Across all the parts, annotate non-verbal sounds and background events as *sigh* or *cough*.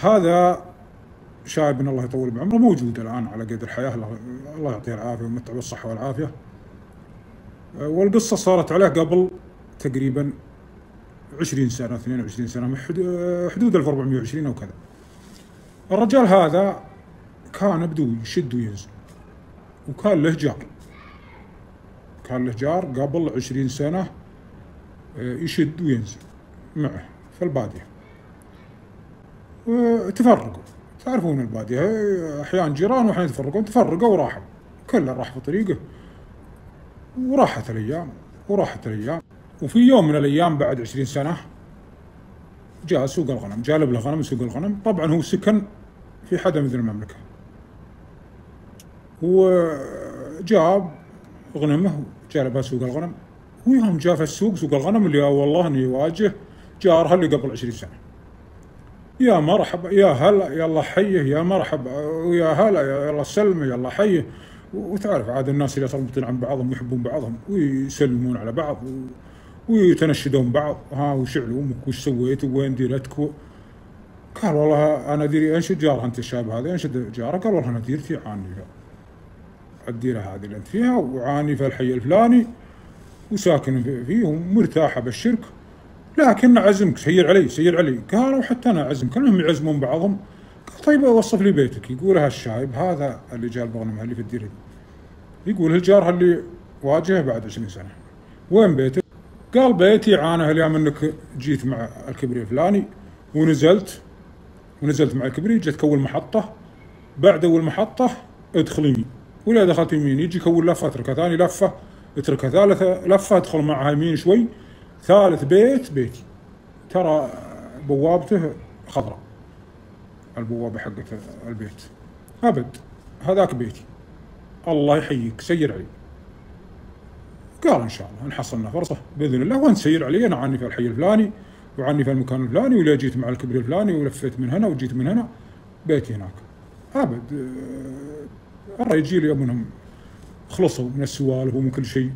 هذا شايب الله يطول بعمره موجود الآن على قيد الحياة. الله يعطيه العافية ويمتعه بالصحة والعافية. آه، والقصة صارت عليه قبل تقريبا 20 سنة 22 سنة آه، حدود 1420 أو كذا. الرجال هذا كان بدوي يشد وينزل وكان له جار. كان له جار قبل 20 سنة آه، يشد وينزل معه في البادية. وتفرقوا تعرفون البادية هي أحيانا جيران واحيانا يتفرقون تفرقوا وراحوا. كل راح في طريقه. وراحت الأيام وراحت الأيام. وفي يوم من الأيام بعد 20 سنة جاء سوق الغنم جالب له غنم سوق الغنم. طبعا هو سكن في حدا من المملكة. وجاب غنمه جالبها سوق الغنم. ويوم جاء في السوق سوق الغنم اللي والله إنه يواجه جارها اللي قبل 20 سنة. يا مرحبا يا هلا يلا حيه يا مرحبا ويا هلا يلا سلمى يلا حيه وتعرف عاد الناس اللي يرتبطون عن بعضهم ويحبون بعضهم ويسلمون على بعض ويتنشدون بعض. ها وش علومك؟ وش سويت؟ وين ديرتك. قال والله أنا ديري أنشد جارها أنت الشاب هذا أنشد جاره. قال والله أنا ديرتي عاني الديره هذه اللي أنت فيها وعاني في الحي الفلاني وساكن في- فيه ومرتاحة بالشرك. لكن عزمك سير علي سير علي. قالوا حتى أنا اعزمك المهم يعزمون بعضهم. قال طيب وصف لي بيتك. يقول هالشايب هذا اللي جاء البغنم اللي في الديره دي. يقول الجار اللي واجهه بعد 20 سنة. وين بيتك؟ قال بيتي عانه اليوم إنك جيت مع الكبري الفلاني ونزلت ونزلت مع الكبري جيت اول محطة. بعد أول محطة ادخل يمين. ولا دخلت يمين يجيك أول لفة اتركها ثاني لفة اتركها ثالث لفة ادخل معها يمين شوي. ثالث بيت بيتي ترى بوابته خضراء. البوابة حقت البيت. أبد. هذاك بيتي الله يحييك. سير علي. قال إن شاء الله. إن حصلنا فرصة بإذن الله. وأنت سير علي. أنا عني في الحي الفلاني. وعني في المكان الفلاني. ولا جيت مع الكبري الفلاني. ولفيت من هنا وجيت من هنا. بيتي هناك. أبد. الرجال يوم إنهم خلصوا من السوالف ومن كل شيء.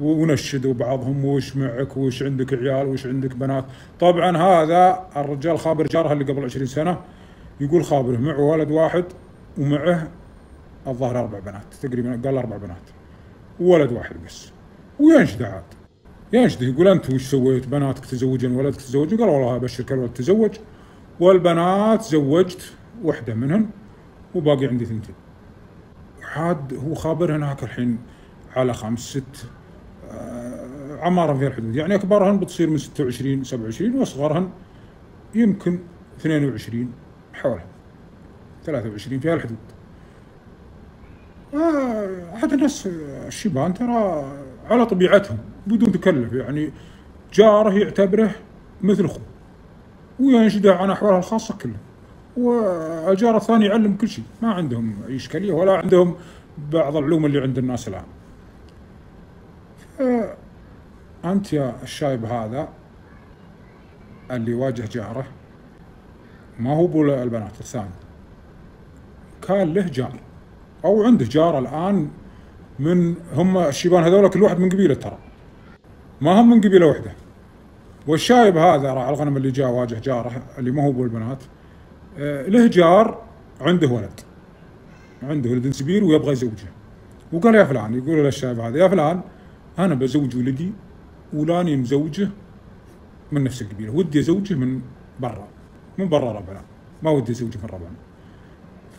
ونشدوا بعضهم وش معك وش عندك عيال وش عندك بنات. طبعا هذا الرجال خابر جاره اللي قبل 20 سنة يقول خابره معه ولد واحد ومعه الظاهر أربع بنات تقريبا قال أربع بنات ولد واحد بس وينشد عاد. ينشد يقول أنت وش سويت؟ بناتك تزوجن ولدك تزوج؟ قال والله أبشرك الولد تزوج. والبنات زوجت واحدة منهن وباقي عندي ثنتين. عاد هو خابر هناك الحين على خمس ست آه، عمارة في الحدود يعني أكبرهن بتصير من 26 27 وأصغرهن يمكن 22 حولها. 23 في هالحدود آه، عاد الناس الشيبان ترى على طبيعتهم بدون تكلف يعني جاره يعتبره مثل أخوه وينشده عن أحوالها الخاصة كلها. والجار الثاني يعلم كل شيء ما عندهم أي إشكالية ولا عندهم بعض العلوم اللي عند الناس الآن. أنت يا الشايب هذا اللي واجه جاره. ما هو بول البنات الثاني. كان له جار. أو عنده جار الآن من هم الشيبان هذول كل واحد من قبيلة ترى. ما هم من قبيلة واحدة والشايب هذا راعي الغنم اللي جاء واجه جاره اللي ما هو بول البنات. آه، له جار عنده ولد. عنده ولد سبيل ويبغى يزوجه وقال يا فلان يقول للشايب هذا يا فلان أنا بزوج ولدي ولاني مزوجه من نفس القبيله ودي ازوجه من برا من برا ربعنا ما ودي ازوجه من ربعنا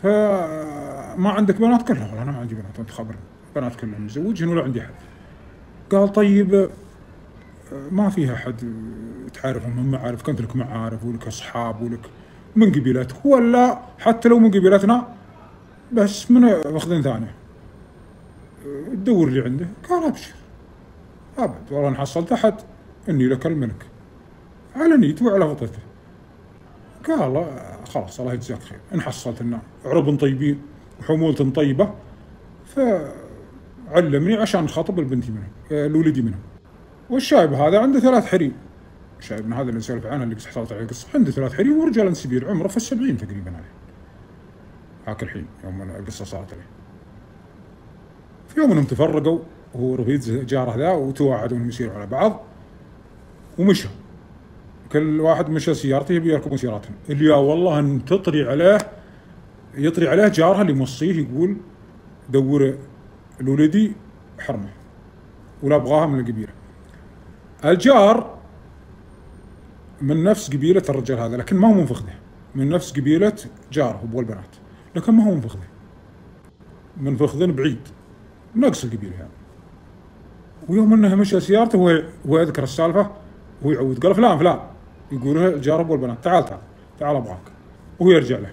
فما عندك بنات والله أنا ما عندي بنات أنت خبرني بنات كلهم مزوجهن ولا عندي أحد. قال طيب ما فيها أحد تعرفهم من معارف كنت لك معارف ولك أصحاب ولك من قبيلتك. ولا حتى لو من قبيلتنا بس من فخذين ثانية تدور اللي عنده. قال أبشر. أبد والله ان حصلت أحد. إني لك الملك على نيته وعلى فطرته قال آه، خلاص الله يجزاك خير. إن حصلت لنا عرب طيبين وحمولة طيبة فعلمني عشان خاطب البنت منهم الولدي منهم. والشايب هذا عنده ثلاث حريم. شايبنا هذا اللي نسولف عنه اللي حصلت عليه القصة عنده ثلاث حريم ورجال سبيل عمره في السبعين تقريبا عليه. هاك الحين يوم القصة صارت عليه. في يوم انهم تفرقوا هو رفيق جارة ذا وتواعدوا يصيروا على بعض ومشوا كل واحد مشى سيارته يبي يركبون سياراتهم اللي يا والله أن تطري عليه يطري عليه جارها اللي موصيه يقول دور الولدي حرمه ولا أبغاها من القبيلة. الجار من نفس قبيلة الرجال هذا لكن ما هو من فخذه من نفس قبيلة جاره أبو البنات لكن ما هو من فخذه من فخذ بعيد نقص القبيلة يعني. ويوم إنه مشى سيارته وهو هو يذكر السالفة وهو يعود قال فلان فلان. يقول له الجار ابو البنات. تعال تعال تعال أبغاك. وهو يرجع له.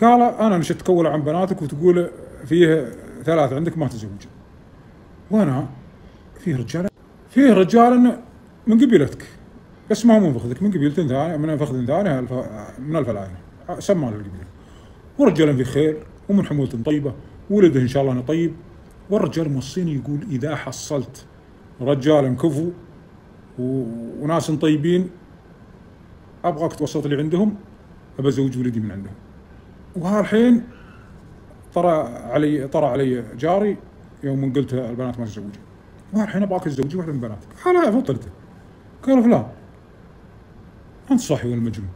قال أنا نشدت تكول عن بناتك وتقول فيه ثلاث عندك ما تزوج. وأنا فيه رجال فيه رجال من قبيلتك. بس ما هو من فخذك من قبيلة ثانية من فخذ ثانية الف... من الفلاحين سمى القبيلة ورجال في خير ومن حمولة طيبة ولده إن شاء الله أنه طيب. والرجال موصيني يقول إذا حصلت رجال كفو. وناس طيبين أبغاك توسط لي عندهم أبى أزوج ولدي من عندهم. وهالحين طرى علي طرى علي جاري يوم قلت البنات ما تزوجون والحين أبغاك تزوجي واحدة من بناتك. أنا فطرته قال فلان أنت صاحي ولا مجنون؟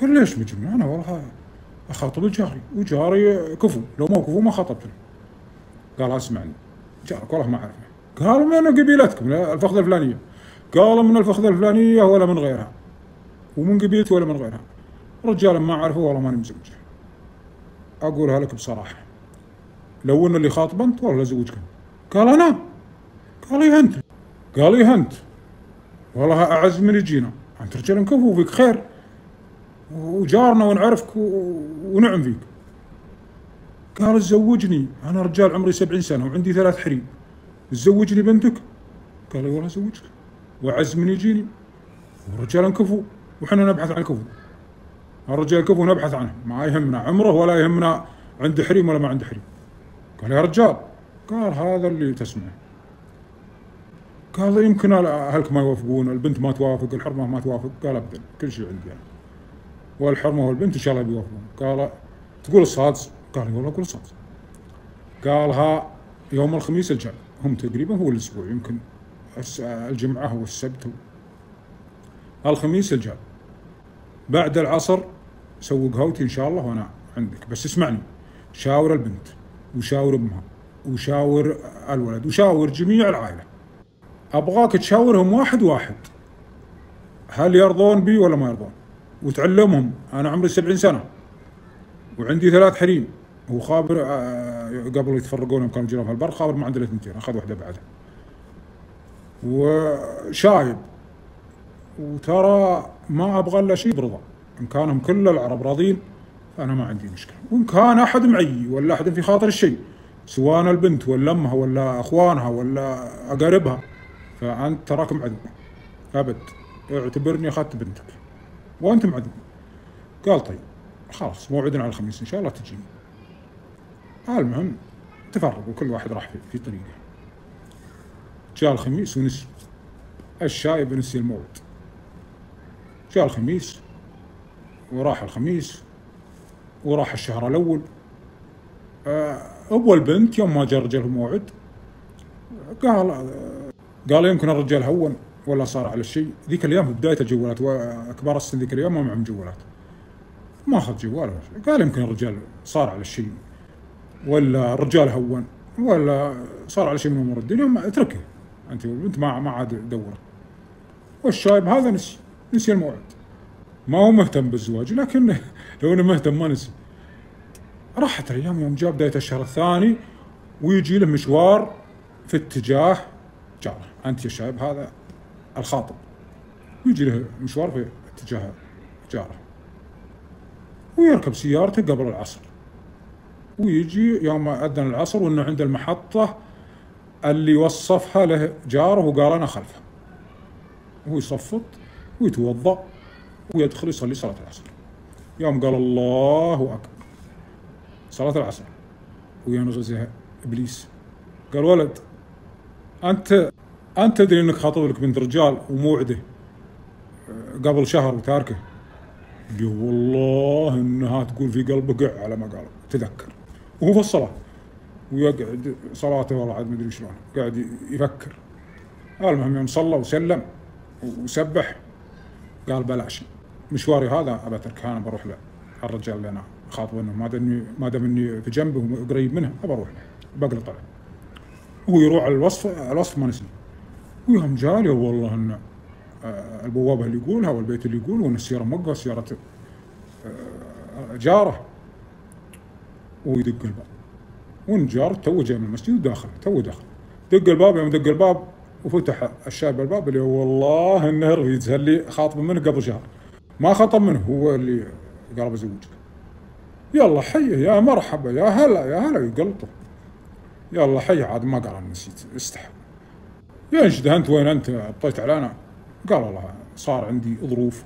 قال ليش مجنون؟ أنا والله أخاطب الجاري. وجاري كفو. لو مو كفو ما خاطبته قال اسمعني. جارك والله ما أعرفه. قال من قبيلتكم؟ الفخذة الفلانية. قال من الفخذة الفلانية ولا من غيرها. ومن قبيلتي ولا من غيرها. رجال ما أعرفه والله ماني مزوجه أقولها لك بصراحة. لو أن اللي خاطب أنت والله ازوجك قال أنا. قال إيه أنت؟ قال إيه أنت؟ والله أعز من يجينا. أنت رجال كفو فيك خير. وجارنا ونعرفك ونعم فيك. قال زوجني أنا رجال عمري سبعين سنة وعندي ثلاث حريم. تزوجني بنتك؟ قال لي والله أزوجك. وعز من يجيني. ورجال كفو وحنا نبحث عن كفو الرجال كفو نبحث عنه. ما يهمنا عمره ولا يهمنا عنده حريم ولا ما عنده حريم. قال يا رجال. قال هذا اللي تسمعه. قال يمكن أهلك ما يوافقون البنت ما توافق الحرمة ما توافق. قال ابدا كل شيء عندي يعني والحرمة والبنت إن شاء الله بيوافقون. قال تقول الصادس قال والله أقول الصادس قالها يوم الخميس الجاي هم تقريبا هو الأسبوع يمكن الجمعة هو السبت. الخميس الجاي بعد العصر سوق هوتي إن شاء الله وأنا عندك. بس اسمعني. شاور البنت وشاور أمها وشاور الولد وشاور جميع العائلة. أبغاك تشاورهم واحد واحد. هل يرضون بي ولا ما يرضون؟ وتعلمهم. أنا عمري سبعين سنة. وعندي ثلاث حريم. هو خابر آه، قبل يتفرقون كانوا جيران في البر خابر ما عنده الا اثنتين أخذ واحدة بعدها وشايب. وترى ما أبغى إلا شيء برضا. إن كانوا كل العرب راضين فأنا ما عندي مشكلة. وإن كان أحد معي ولا أحد في خاطر الشيء سواء البنت ولا أمها ولا أخوانها ولا أقاربها فأنت تراك معذب أبد. اعتبرني أخذت بنتك. وأنت معذب قال طيب خلاص موعدنا على الخميس إن شاء الله تجيني. المهم تفرقوا كل واحد راح في, في طريقه. جاء الخميس ونسي الشايب نسي الموعد جاء الخميس وراح الخميس وراح الشهر الأول. آه، أول بنت يوم ما جاء الرجال الموعد قال قال يمكن الرجال هون ولا صار على الشيء. ذيك الأيام في بداية الجوالات وكبار السن ذيك الأيام ما معهم جوالات. ما أخذ جوال. قال يمكن الرجال صار على الشيء. ولا الرجال هون ولا صار على شيء من أمور الدنيا اتركه. أنت والبنت ما ما عاد دوره والشايب هذا نسي نسي الموعد. ما هو مهتم بالزواج لكن *laughs* لو إنه مهتم ما نسي. راحت الأيام يوم جاء بدايه الشهر الثاني ويجي له مشوار في اتجاه جاره. أنت يا شايب هذا الخاطب. ويجي له مشوار في اتجاه جاره. ويركب سيارته قبل العصر. ويجي يوم أذن العصر وإنه عند المحطة اللي وصفها له جاره وقال أنا خلفه. وهو يصفط ويتوضأ ويدخل يصلي صلاة العصر. يوم قال الله أكبر. صلاة العصر. وينغزها إبليس. قال ولد أنت أنت تدري إنك خاطب لك بنت رجال وموعده آه، قبل شهر وتاركه. قال والله إنها تقول في قلبه قع على ما قال. تذكر. وهو في الصلاة. ويقعد صلاته والله عاد ما أدري شلون. قاعد يفكر. المهم يوم صلى وسلم وسبح قال بلاش. مشواري هذا ابى اتركه أنا بروح له. الرجال اللي أنا خاطبه إنه ما دام ما دام إني في جنبه وقريب منه ابى أروح له. بقلط عليه هو يروح على الوصف الوصف ما نسي ويوم جالي والله إنه آه، البوابة اللي يقولها والبيت اللي يقول وان السياره موقفه سيارة آه، جارة. ويدق الباب. وانه تو جاي من المسجد وداخل تو داخل. دق الباب يوم دق الباب وفتح الشاب الباب اللي والله إنه رفيد اللي خاطب منه قبل شهر؟ ما خطب منه هو اللي قال بزوجك يلا حيه يا مرحبا يا هلا يا هلا يقلطه يلا حي عاد ما قال نسيت استحى ينشد أنت؟ وين أنت؟ طيت علينا قال والله صار عندي ظروف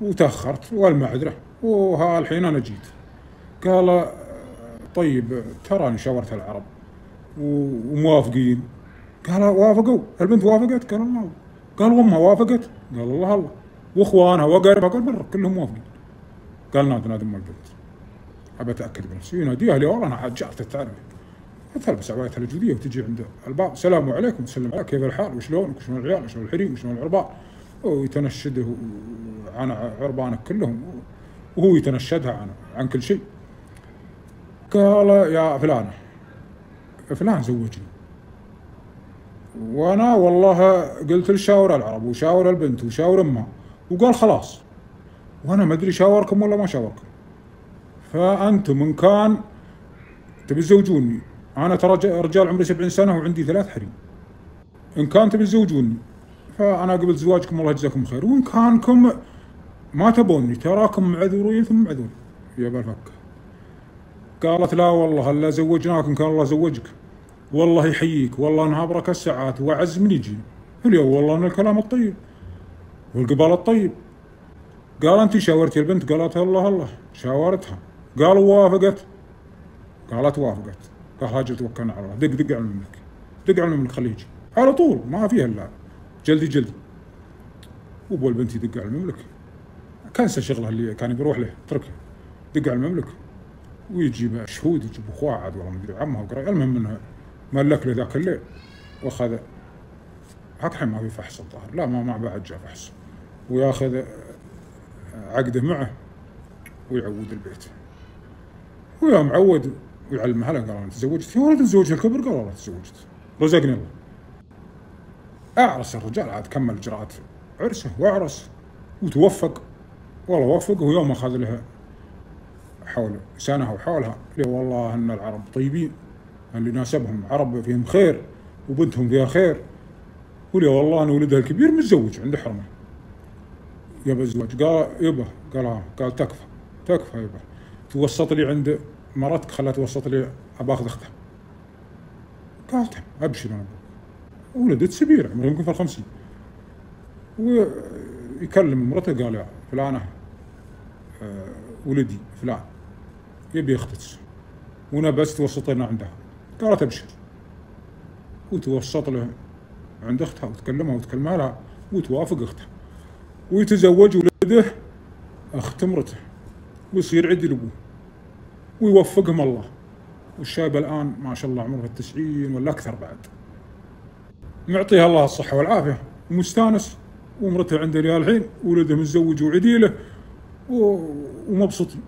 وتأخرت والمعذره وها الحين أنا جيت. قال طيب تراني شاورت العرب وموافقين. قال وافقوا. البنت وافقت؟ قال الله. قال أمها وافقت. قال الله الله. وإخوانها وقاربها قال برا كلهم موافقين. قال نادي نادي ام البنت. أبى أتأكد بنفسي يناديها لي والله أنا حجرت تعرف تلبس عبايتها الجوديه وتجي عند الباب السلام عليكم تسلم عليك. كيف الحال؟ وشلونك؟ وشلون العيال؟ وشلون الحريم؟ وشلون العربان ويتنشده عن عربانك كلهم. وهو يتنشدها عن عن كل شيء. قال يا فلان فلان زوجني. وأنا والله قلت لشاور العرب وشاور البنت وشاور أمها. وقال خلاص. وأنا ما أدري شاوركم ولا ما شاوركم. فأنتم إن كان تبي تزوجوني. أنا ترى رجال عمري 70 سنة وعندي ثلاث حريم. إن كان تبي تزوجوني. فأنا قبل زواجكم الله يجزاكم خير. وإن كانكم ما تبوني تراكم معذورين ثم معذورين. يا بالفكه قالت لا والله الا زوجناك ان كان الله زوجك. والله يحييك والله أنها بركة الساعات واعز من يجي. اليوم والله أن الكلام الطيب والقبال الطيب. قال أنت شاورتي البنت؟ قالت الله الله شاورتها. قال وافقت. قالت وافقت. قال هاجر توكلنا على الله. دق دق على المملكة. دق على المملكة خليه على طول ما فيها الا جلدي جلدي. وأبو البنت يدق على المملكة. كنسى شغله اللي كان بيروح له تركه دق على المملكة. ويجيب شهود يجيب اخوه عاد والله مدري عمها وقرأ المهم إنه ملك له ذاك الليل. واخذ الحين ما في فحص الظاهر. لا ما ما بعد جاء فحص. ويأخذ عقده معه ويعود البيت. ويوم عود ويعلم هلا قال أنا تزوجت. يا ولد تزوج الكبر قال والله تزوجت. رزقني الله. أعرس الرجال عاد كمل إجراءات عرسه وأعرس وتوفق. والله وفق ويوم أخذ لها حول سنة أو حولها لي والله أن العرب طيبين اللي ناسبهم عرب فيهم خير وبنتهم فيها خير. ولي والله أن ولدها الكبير متزوج عنده حرمة. يبى الزواج؟ قال يبا. قال ها قال تكفى تكفى يبا. توسط لي عند مرتك خلها توسط لي أباخذ أختها. قالت أبشر أنا ولدت سبيرة عمرها يمكن في الخمسين. ويكلم مرته قال يا فلانة آه، ولدي فلان. يبي يختس وأنا بس توسط لنا عندها. قالت ابشر وتوسط له عند أختها وتكلمها وتكلمها لها وتوافق أختها. ويتزوج ولده أخت امرته ويصير عدل أبوه. ويوفقهم الله. والشايب الآن ما شاء الله عمره التسعين ولا أكثر بعد. معطيها الله الصحة والعافية. ومستانس ومرته عنده ريال الحين. ولده متزوج وعديلة. ومبسوطين.